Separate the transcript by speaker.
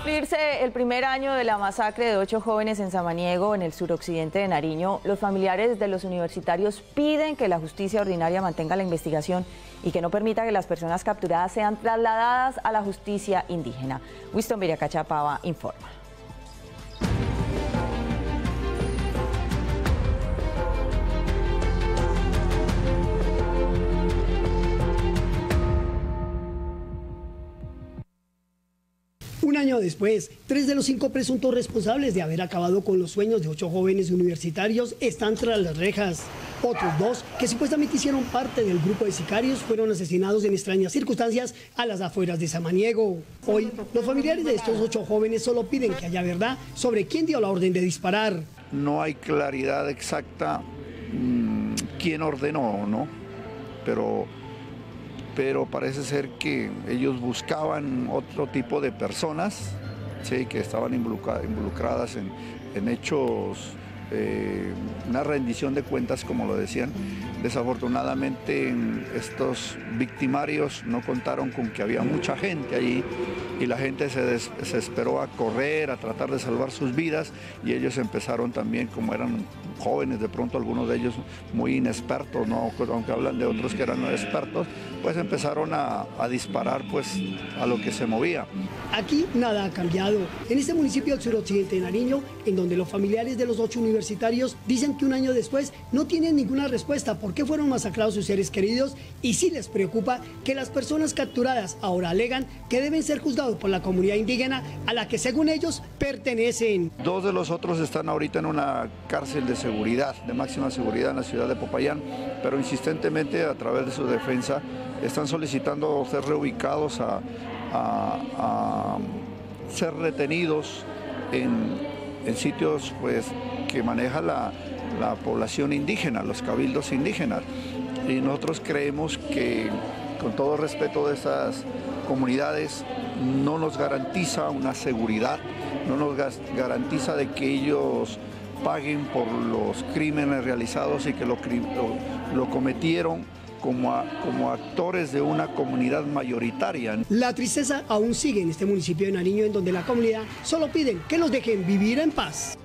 Speaker 1: cumplirse el primer año de la masacre de ocho jóvenes en Samaniego, en el suroccidente de Nariño, los familiares de los universitarios piden que la justicia ordinaria mantenga la investigación y que no permita que las personas capturadas sean trasladadas a la justicia indígena. Winston Viriacachapava informa.
Speaker 2: Año después, tres de los cinco presuntos responsables de haber acabado con los sueños de ocho jóvenes universitarios están tras las rejas. Otros dos, que supuestamente hicieron parte del grupo de sicarios, fueron asesinados en extrañas circunstancias a las afueras de Samaniego. Hoy, los familiares de estos ocho jóvenes solo piden que haya verdad sobre quién dio la orden de disparar.
Speaker 3: No hay claridad exacta mmm, quién ordenó, ¿no? Pero pero parece ser que ellos buscaban otro tipo de personas ¿sí? que estaban involucradas en, en hechos, eh, una rendición de cuentas, como lo decían. Desafortunadamente estos victimarios no contaron con que había mucha gente allí y la gente se desesperó a correr, a tratar de salvar sus vidas y ellos empezaron también, como eran jóvenes, de pronto algunos de ellos muy inexpertos, ¿no? aunque hablan de otros que eran expertos, pues empezaron a, disparar pues, a lo que se movía.
Speaker 2: Aquí nada ha cambiado. En este municipio del suroccidente de Nariño, en donde los familiares de los ocho universitarios dicen que un año después no tienen ninguna respuesta por qué fueron masacrados sus seres queridos y sí les preocupa que las personas capturadas ahora alegan que deben ser juzgados por la comunidad indígena a la que según ellos pertenecen.
Speaker 3: Dos de los otros están ahorita en una cárcel de seguridad, de máxima seguridad en la ciudad de Popayán, pero insistentemente a través de su defensa están solicitando ser reubicados a, a, a ser retenidos en, en, sitios pues, que maneja la, la población indígena, los cabildos indígenas. Y nosotros creemos que, con todo respeto de esas comunidades, no nos garantiza una seguridad, no nos garantiza de que ellos paguen por los crímenes realizados y que lo, cometieron como, actores de una comunidad mayoritaria.
Speaker 2: La tristeza aún sigue en este municipio de Nariño, en donde la comunidad solo piden que los dejen vivir en paz.